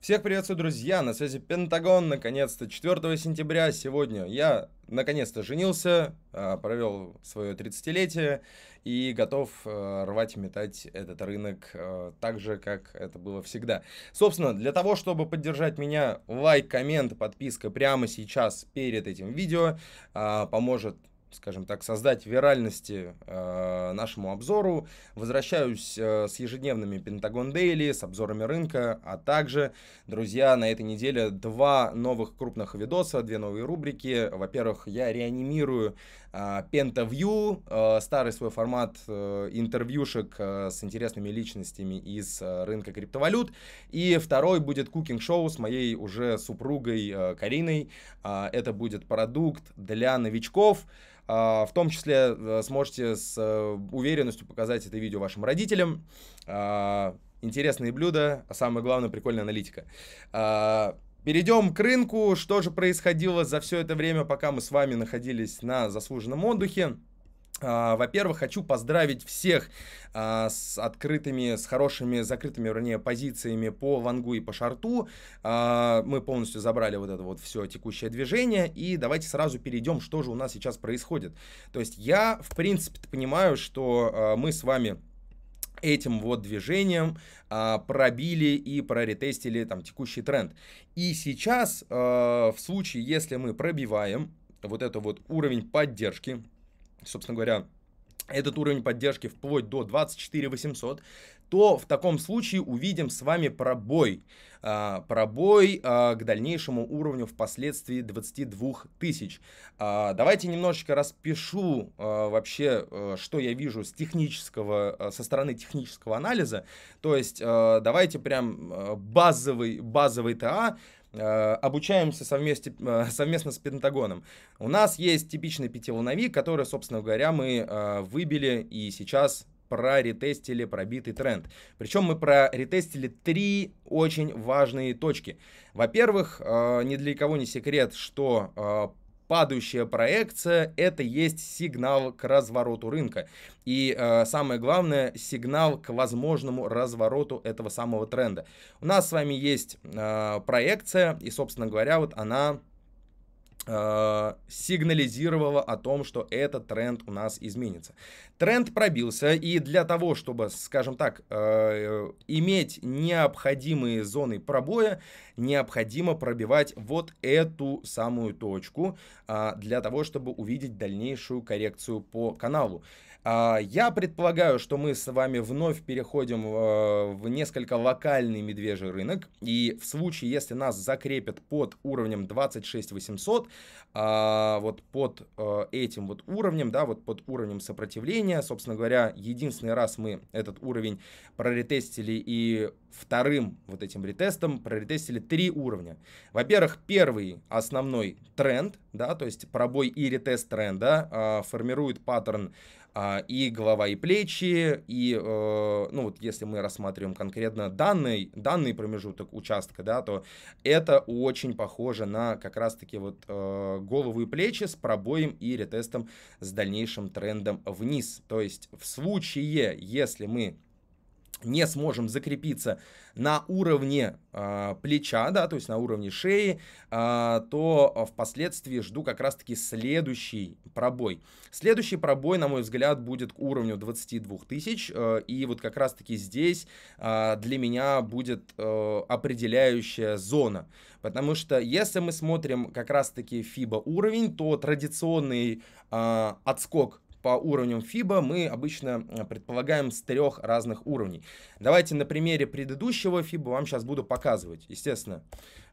Всех приветствую, друзья! На связи Пентагон, наконец-то, 4 сентября сегодня я наконец-то женился, а, провел свое 30-летие и готов а, рвать метать этот рынок а, так же, как это было всегда. Собственно, для того, чтобы поддержать меня, лайк, коммент, подписка прямо сейчас перед этим видео поможет скажем так, создать виральности э, нашему обзору. Возвращаюсь э, с ежедневными Пентагон Дейли, с обзорами рынка, а также, друзья, на этой неделе два новых крупных видоса, две новые рубрики. Во-первых, я реанимирую PentaView, э, старый свой формат э, интервьюшек э, с интересными личностями из рынка криптовалют. И второй будет кукинг-шоу с моей уже супругой Кариной. Э, это будет продукт для новичков. А, в том числе сможете с уверенностью показать это видео вашим родителям. А, интересные блюда, а самое главное, прикольная аналитика. Перейдем к рынку. Что же происходило за все это время, пока мы с вами находились на заслуженном отдыхе? А, во-первых, хочу поздравить всех а, с открытыми, с хорошими, закрытыми, вернее, позициями по вангу и по шарту. А, мы полностью забрали вот это вот все текущее движение. И давайте сразу перейдем, что же у нас сейчас происходит. То есть я, в принципе, понимаю, что мы с вами этим вот движением пробили и проретестили там текущий тренд. И сейчас, в случае, если мы пробиваем вот это вот уровень поддержки, собственно говоря, этот уровень поддержки вплоть до 24 800, то в таком случае увидим с вами пробой. А, пробой а, к дальнейшему уровню впоследствии 22 тысяч. А, давайте немножечко распишу вообще, э, что я вижу с технического, э, со стороны технического анализа. То есть э, давайте прям базовый, базовый ТА обучаемся совместе, совместно с Пентагоном. У нас есть типичный пятилуновик, который, собственно говоря, мы выбили и сейчас проретестили пробитый тренд. Причем мы проретестили три очень важные точки. Во-первых, ни для кого не секрет, что падающая проекция – это есть сигнал к развороту рынка. И э, самое главное, сигнал к возможному развороту этого самого тренда. У нас с вами есть э, проекция, и, собственно говоря, вот она Э, сигнализировала о том, что этот тренд у нас изменится. Тренд пробился, и для того, чтобы, скажем так, э, иметь необходимые зоны пробоя, необходимо пробивать вот эту самую точку э, для того, чтобы увидеть дальнейшую коррекцию по каналу. А, я предполагаю, что мы с вами вновь переходим э, в несколько локальный медвежий рынок. И в случае, если нас закрепят под уровнем 26 800, а, вот под э, этим вот уровнем, да, вот под уровнем сопротивления, собственно говоря, единственный раз мы этот уровень проретестили и вторым вот этим ретестом проретестили три уровня. Во-первых, первый основной тренд, да, то есть пробой и ретест тренда а, формирует паттерн и голова, и плечи, и, э, ну вот если мы рассматриваем конкретно данный, данный промежуток участка, да, то это очень похоже на как раз-таки вот э, голову и плечи с пробоем и ретестом с дальнейшим трендом вниз. То есть в случае, если мы не сможем закрепиться на уровне э, плеча, да, то есть на уровне шеи, э, то впоследствии жду как раз-таки следующий пробой. Следующий пробой, на мой взгляд, будет к уровню 22 тысяч, э, и вот как раз-таки здесь э, для меня будет э, определяющая зона. Потому что если мы смотрим как раз-таки FIBA уровень, то традиционный э, отскок по уровням FIBA мы обычно э, предполагаем с трех разных уровней. Давайте на примере предыдущего FIBA вам сейчас буду показывать. Естественно,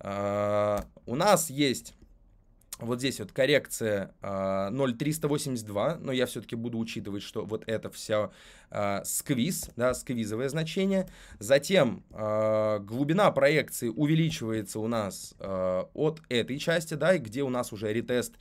э, у нас есть вот здесь вот коррекция 0,382, но я все-таки буду учитывать, что вот это все э, сквиз, да, сквизовое значение. Затем глубина проекции увеличивается у нас от этой части, да, где у нас уже ретест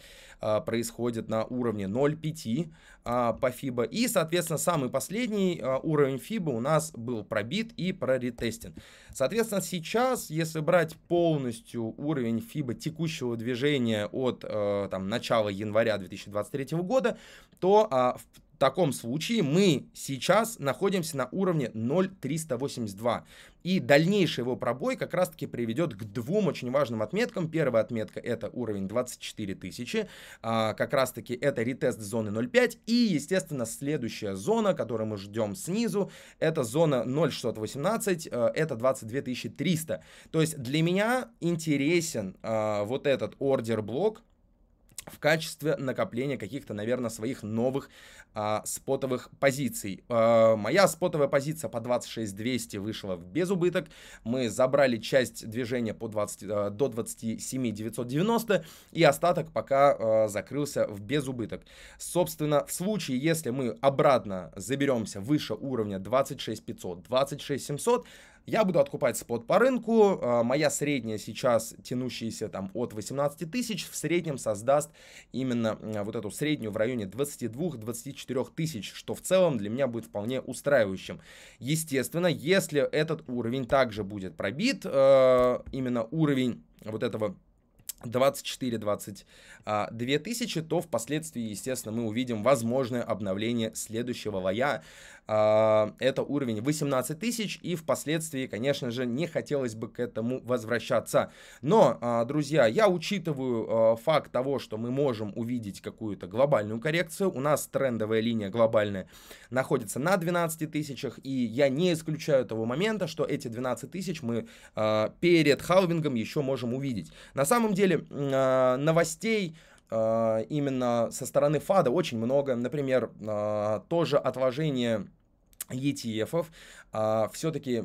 происходит на уровне 0,5 э, по FIBA. И, соответственно, самый последний э, уровень FIBA у нас был пробит и проретестен. Соответственно, сейчас, если брать полностью уровень FIBA текущего движения от там, начала января 2023 года, то а, таком случае мы сейчас находимся на уровне 0,382. И дальнейший его пробой как раз-таки приведет к двум очень важным отметкам. Первая отметка это уровень 24 тысячи, а, как раз-таки это ретест зоны 0,5. И, естественно, следующая зона, которую мы ждем снизу, это зона 0,618, а, это 22 300. То есть для меня интересен а, вот этот ордер-блок, в качестве накопления каких-то, наверное, своих новых а, спотовых позиций. А, моя спотовая позиция по 26200 вышла в безубыток. Мы забрали часть движения по 20, а, до 27990 и остаток пока а, закрылся в безубыток. Собственно, в случае, если мы обратно заберемся выше уровня 26500, 26700, я буду откупать спот по рынку. А, моя средняя сейчас, тянущаяся там от 18 тысяч, в среднем создаст именно вот эту среднюю в районе 22-24 тысяч, что в целом для меня будет вполне устраивающим. Естественно, если этот уровень также будет пробит, а, именно уровень вот этого 24-22 тысячи, то впоследствии, естественно, мы увидим возможное обновление следующего лоя. А, это уровень 18 тысяч, и впоследствии, конечно же, не хотелось бы к этому возвращаться. Но, а, друзья, я учитываю а, факт того, что мы можем увидеть какую-то глобальную коррекцию. У нас трендовая линия глобальная находится на 12 тысячах, и я не исключаю того момента, что эти 12 тысяч мы перед халвингом еще можем увидеть. На самом деле, новостей именно со стороны ФАДа очень много. Например, тоже отложение ETF. Все-таки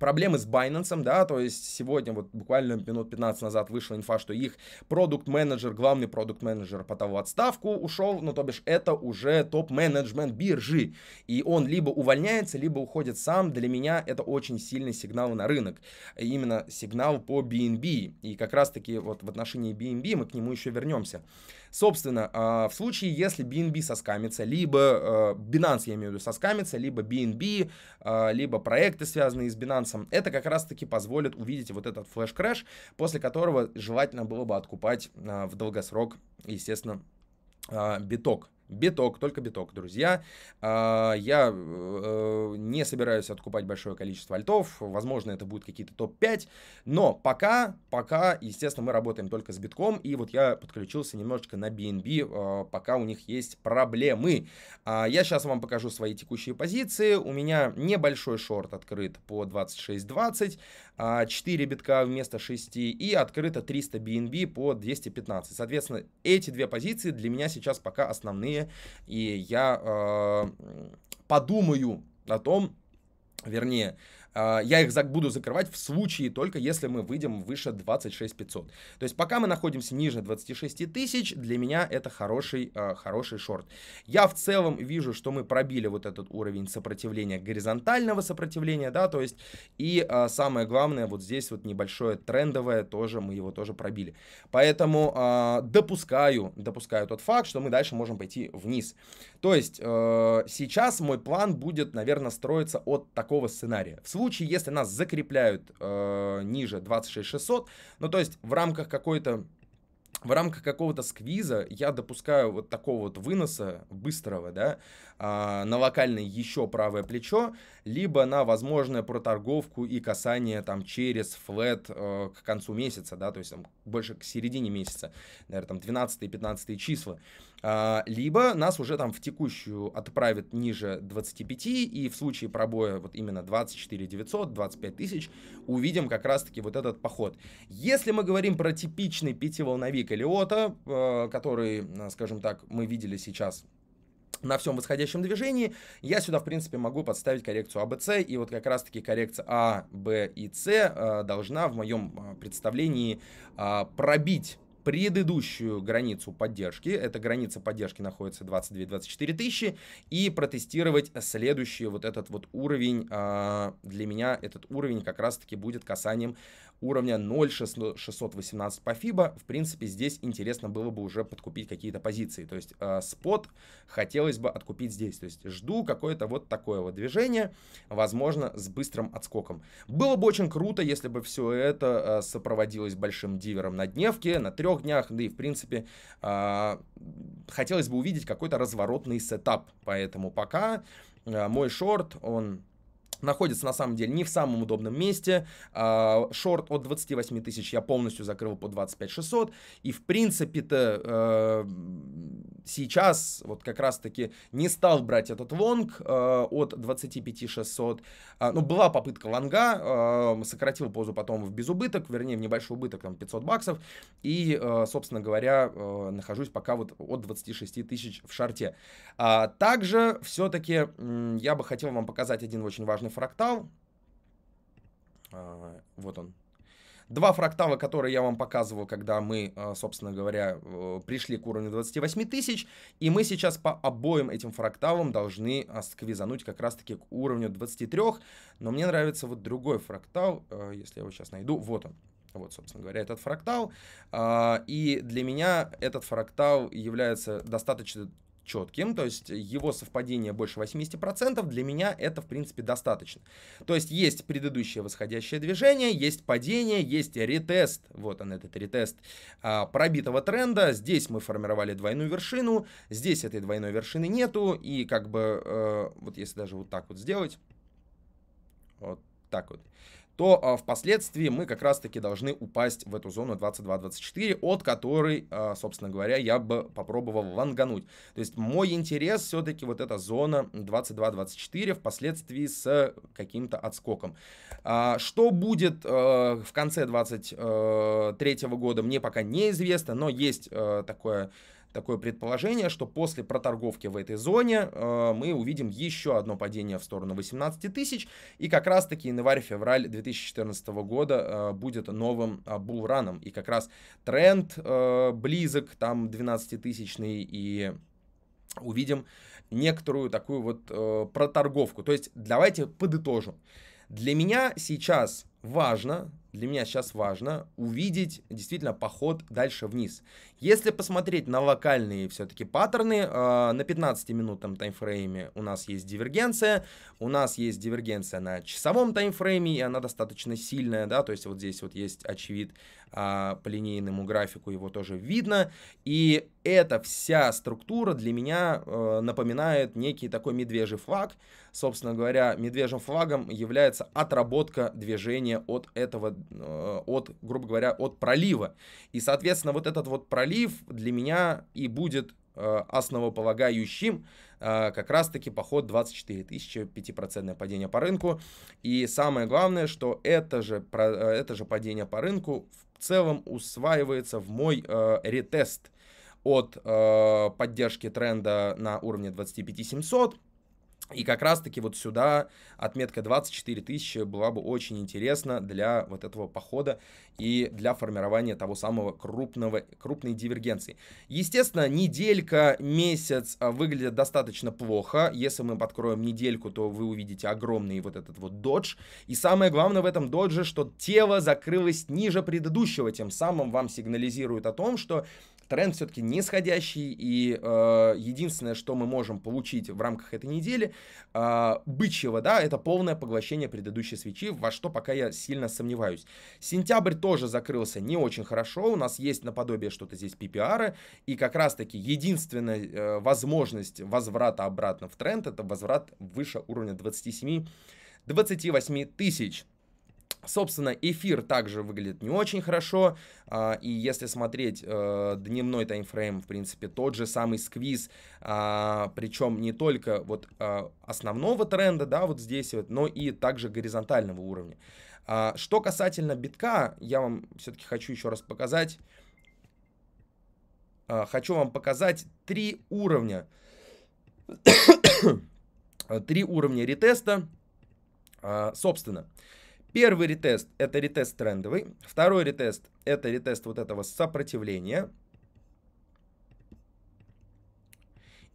проблемы с Binance, да, то есть сегодня, вот буквально минут 15 назад вышла инфа, что их продукт-менеджер, главный продукт-менеджер подал в отставку, ушел, ну, то бишь, это уже топ-менеджмент биржи, и он либо увольняется, либо уходит сам, для меня это очень сильный сигнал на рынок, именно сигнал по BNB, и как раз-таки вот в отношении BNB мы к нему еще вернемся. Собственно, а, в случае, если BNB соскамится, либо а, Binance, я имею в виду, соскамится, либо BNB, а, либо проекты, связанные с Binance, это как раз-таки позволит увидеть вот этот flash crash, после которого желательно было бы откупать в долгосрок, естественно, биток Биток, только биток, друзья. А, я э, не собираюсь откупать большое количество альтов. Возможно, это будет какие-то топ-5. Но пока, пока, естественно, мы работаем только с битком. И вот я подключился немножечко на BNB, а, пока у них есть проблемы. А, я сейчас вам покажу свои текущие позиции. У меня небольшой шорт открыт по 26.20. 4 битка вместо 6 и открыто 300 BNB по 215. Соответственно, эти две позиции для меня сейчас пока основные, и я э, подумаю о том, вернее, я их буду закрывать в случае только если мы выйдем выше 26 500. То есть пока мы находимся ниже 26 тысяч, для меня это хороший, а, хороший шорт. Я в целом вижу, что мы пробили вот этот уровень сопротивления, горизонтального сопротивления, да, то есть и а, самое главное, вот здесь вот небольшое трендовое, тоже мы его тоже пробили. Поэтому допускаю, допускаю тот факт, что мы дальше можем пойти вниз. То есть сейчас мой план будет, наверное, строиться от такого сценария. В случае, если нас закрепляют э, ниже 26600, ну то есть в рамках какой-то в рамках какого-то сквиза я допускаю вот такого вот выноса быстрого, да, на локальное еще правое плечо, либо на возможное проторговку и касание там через флет э, к концу месяца, да, то есть там больше к середине месяца, наверное, там 12-15 числа. А, либо нас уже там в текущую отправят ниже 25, и в случае пробоя вот именно 24 900, 25 тысяч, увидим как раз-таки вот этот поход. Если мы говорим про типичный пятиволновик Элиота, э, который, э, скажем так, мы видели сейчас на всем восходящем движении, я сюда, в принципе, могу подставить коррекцию АБЦ, и вот как раз-таки коррекция А, Б и С э, должна в моем представлении пробить предыдущую границу поддержки, эта граница поддержки находится 22-24 тысячи, и протестировать следующий вот этот вот уровень, а, для меня этот уровень как раз-таки будет касанием уровня 0,618 по FIBA. В принципе, здесь интересно было бы уже подкупить какие-то позиции. То есть э, спот хотелось бы откупить здесь. То есть жду какое-то вот такое вот движение, возможно, с быстрым отскоком. Было бы очень круто, если бы все это э, сопроводилось большим дивером на дневке, на трех днях, да и в принципе э, хотелось бы увидеть какой-то разворотный сетап. Поэтому пока э, мой шорт, он находится на самом деле не в самом удобном месте. А, шорт от 28 тысяч я полностью закрыл по 25 600. И в принципе-то э, сейчас вот как раз-таки не стал брать этот лонг э, от 25 600. А, ну, была попытка лонга, э, сократил позу потом в безубыток, вернее, в небольшой убыток, там 500 баксов. И, собственно говоря, нахожусь пока вот от 26 тысяч в шарте. А, также все-таки я бы хотел вам показать один очень важный фрактал. А, вот он. Два фрактала, которые я вам показывал, когда мы, а, собственно говоря, э, пришли к уровню 28 тысяч. И мы сейчас по обоим этим фракталам должны сквизануть как раз-таки к уровню 23. Но мне нравится вот другой фрактал, э, если я его сейчас найду. Вот он. Вот, собственно говоря, этот фрактал. А, и для меня этот фрактал является достаточно четким, то есть его совпадение больше 80%, для меня это, в принципе, достаточно. То есть есть предыдущее восходящее движение, есть падение, есть ретест, вот он этот ретест а, пробитого тренда, здесь мы формировали двойную вершину, здесь этой двойной вершины нету, и как бы, э, вот если даже вот так вот сделать, вот так вот, то а, впоследствии мы как раз-таки должны упасть в эту зону 22-24, от которой, а, собственно говоря, я бы попробовал лангануть. То есть мой интерес все-таки вот эта зона 22-24 впоследствии с каким-то отскоком. А, что будет в конце 23 а, года, мне пока неизвестно, но есть а, такое такое предположение, что после проторговки в этой зоне э, мы увидим еще одно падение в сторону 18 тысяч, и как раз-таки январь-февраль 2014 года э, будет новым э, булраном, и как раз тренд э, близок, там 12-тысячный, и увидим некоторую такую вот э, проторговку. То есть давайте подытожим. Для меня сейчас важно, для меня сейчас важно увидеть действительно поход дальше вниз. Если посмотреть на локальные все-таки паттерны, э, на 15-минутном таймфрейме у нас есть дивергенция, у нас есть дивергенция на часовом таймфрейме, и она достаточно сильная, да, то есть вот здесь вот есть очевид э, по линейному графику, его тоже видно, и эта вся структура для меня э, напоминает некий такой медвежий флаг, собственно говоря, медвежьим флагом является отработка движения от этого, от, грубо говоря, от пролива, и, соответственно, вот этот вот пролив для меня и будет э, основополагающим э, как раз-таки поход 24 тысячи, 5% падение по рынку. И самое главное, что это же, э, это же падение по рынку в целом усваивается в мой ретест от поддержки тренда на уровне 25 700 и как раз-таки вот сюда отметка 24 тысячи была бы очень интересна для вот этого похода и для формирования того самого крупного, крупной дивергенции. Естественно, неделька, месяц а, выглядят достаточно плохо. Если мы подкроем недельку, то вы увидите огромный вот этот вот додж. И самое главное в этом додже, что тело закрылось ниже предыдущего, тем самым вам сигнализирует о том, что тренд все-таки нисходящий, и э, единственное, что мы можем получить в рамках этой недели, э, бычьего, да, это полное поглощение предыдущей свечи, во что пока я сильно сомневаюсь. Сентябрь тоже закрылся не очень хорошо, у нас есть наподобие что-то здесь PPR, и как раз-таки единственная э, возможность возврата обратно в тренд, это возврат выше уровня 27 28 тысяч. Собственно, эфир также выглядит не очень хорошо, а, и если смотреть э, дневной таймфрейм, в принципе, тот же самый сквиз, а, причем не только вот а, основного тренда, да, вот здесь вот, но и также горизонтального уровня. Что касательно битка, я вам все-таки хочу еще раз показать, хочу вам показать три уровня, три уровня ретеста, собственно, Первый ретест – это ретест трендовый. Второй ретест – это ретест вот этого сопротивления.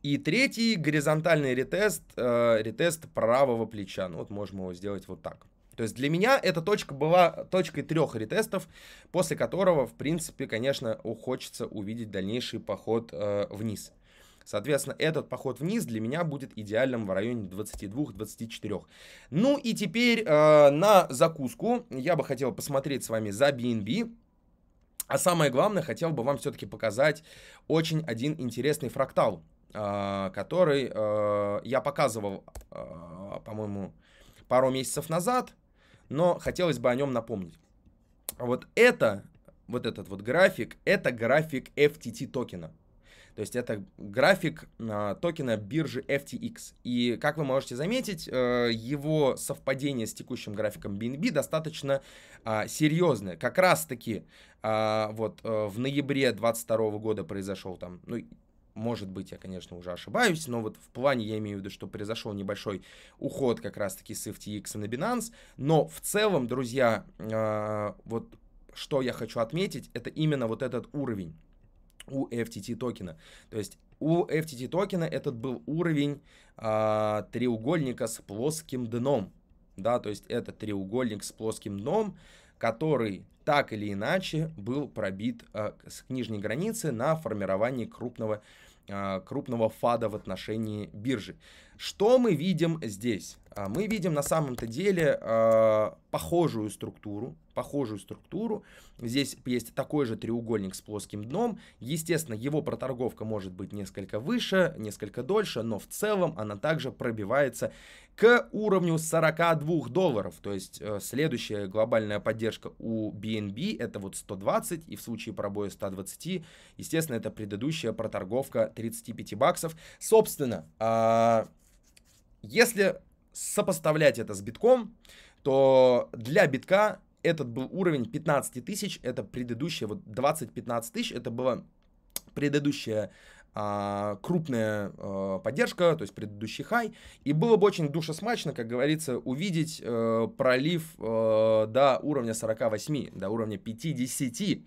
И третий горизонтальный ретест, э, ретест правого плеча. Ну вот можем его сделать вот так. То есть для меня эта точка была точкой трех ретестов, после которого, в принципе, конечно, хочется увидеть дальнейший поход э, вниз. Соответственно, этот поход вниз для меня будет идеальным в районе 22-24. Ну и теперь э, на закуску я бы хотел посмотреть с вами за BNB. А самое главное, хотел бы вам все-таки показать очень один интересный фрактал, э, который э, я показывал, э, по-моему, пару месяцев назад, но хотелось бы о нем напомнить. Вот это, вот этот вот график, это график FTT токена. То есть это график э, токена биржи FTX. И как вы можете заметить, э, его совпадение с текущим графиком BNB достаточно э, серьезное. Как раз таки э, вот э, в ноябре 2022 года произошел там, ну, может быть, я, конечно, уже ошибаюсь, но вот в плане я имею в виду, что произошел небольшой уход как раз-таки с FTX на Binance. Но в целом, друзья, э, вот что я хочу отметить, это именно вот этот уровень у FTT токена. То есть у FTT токена этот был уровень э, треугольника с плоским дном. Да, то есть это треугольник с плоским дном, который так или иначе был пробит э, с нижней границы на формирование крупного, э, крупного фада в отношении биржи. Что мы видим здесь? Мы видим на самом-то деле э, похожую структуру, похожую структуру. Здесь есть такой же треугольник с плоским дном. Естественно, его проторговка может быть несколько выше, несколько дольше, но в целом она также пробивается к уровню 42 долларов. То есть э, следующая глобальная поддержка у BNB это вот 120 и в случае пробоя 120, естественно, это предыдущая проторговка 35 баксов. Собственно, э, если сопоставлять это с битком, то для битка этот был уровень 15 тысяч, это предыдущая, вот 20-15 тысяч, это была предыдущая а, крупная а, поддержка, то есть предыдущий хай. И было бы очень душесмачно, как говорится, увидеть а, пролив а, до уровня 48, до уровня 50.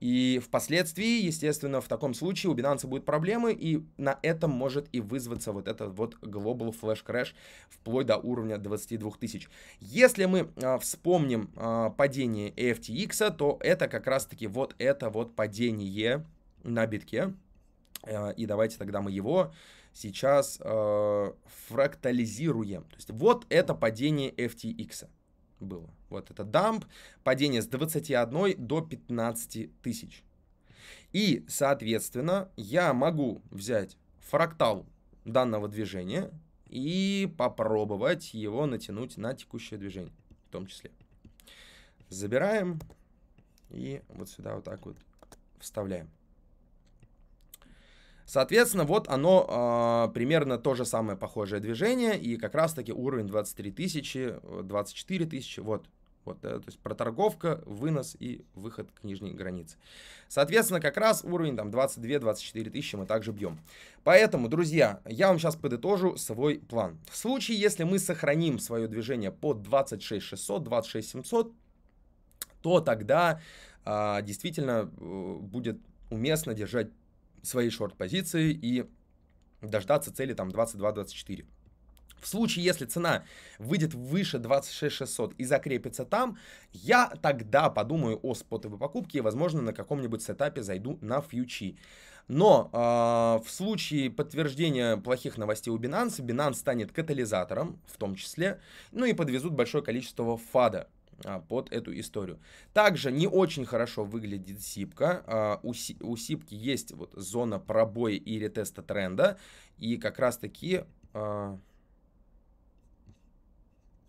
И впоследствии, естественно, в таком случае у Binance будут проблемы, и на этом может и вызваться вот этот вот Global Flash Crash вплоть до уровня 22 тысяч. Если мы а, вспомним а, падение FTX, то это как раз-таки вот это вот падение на битке. А, и давайте тогда мы его сейчас а, фрактализируем. То есть вот это падение FTX было. Вот это дамп, падение с 21 до 15 тысяч. И, соответственно, я могу взять фрактал данного движения и попробовать его натянуть на текущее движение в том числе. Забираем и вот сюда вот так вот вставляем. Соответственно, вот оно э, примерно то же самое похожее движение, и как раз-таки уровень 23 тысячи, 24 тысячи, вот, вот, да, то есть проторговка, вынос и выход к нижней границе. Соответственно, как раз уровень там 22-24 тысячи мы также бьем. Поэтому, друзья, я вам сейчас подытожу свой план. В случае, если мы сохраним свое движение под 26 600, 26 700, то тогда а, действительно э, будет уместно держать свои шорт-позиции и дождаться цели там 22-24. В случае, если цена выйдет выше 26 600 и закрепится там, я тогда подумаю о спотовой покупке и, возможно, на каком-нибудь сетапе зайду на фьючи. Но э, в случае подтверждения плохих новостей у Binance, Binance станет катализатором в том числе, ну и подвезут большое количество фада под эту историю. Также не очень хорошо выглядит сипка. А, у, у сипки есть вот зона пробоя и ретеста тренда. И как раз таки... А...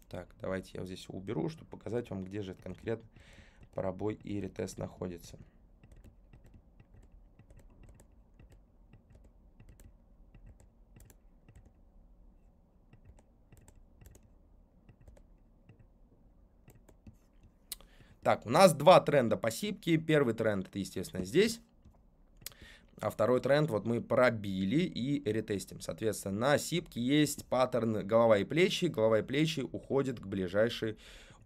Так, давайте я здесь уберу, чтобы показать вам, где же конкретно пробой и ретест находится. Так, у нас два тренда по сипке. Первый тренд, это, естественно, здесь. А второй тренд вот мы пробили и ретестим. Соответственно, на сипке есть паттерн голова и плечи. Голова и плечи уходят к ближайшей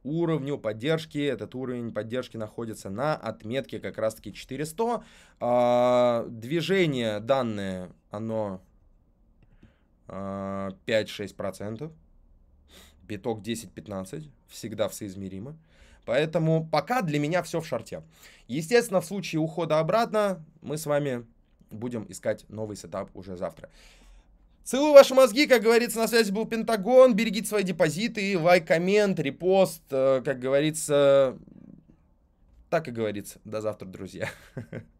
уровню поддержки. Этот уровень поддержки находится на отметке как раз-таки 400. А, движение данное, оно а, 5-6%. биток 10-15, всегда всеизмеримо. Поэтому пока для меня все в шарте. Естественно, в случае ухода обратно мы с вами будем искать новый сетап уже завтра. Целую ваши мозги, как говорится, на связи был Пентагон. Берегите свои депозиты, лайк, коммент, репост. Э, как говорится, так и говорится. До завтра, друзья.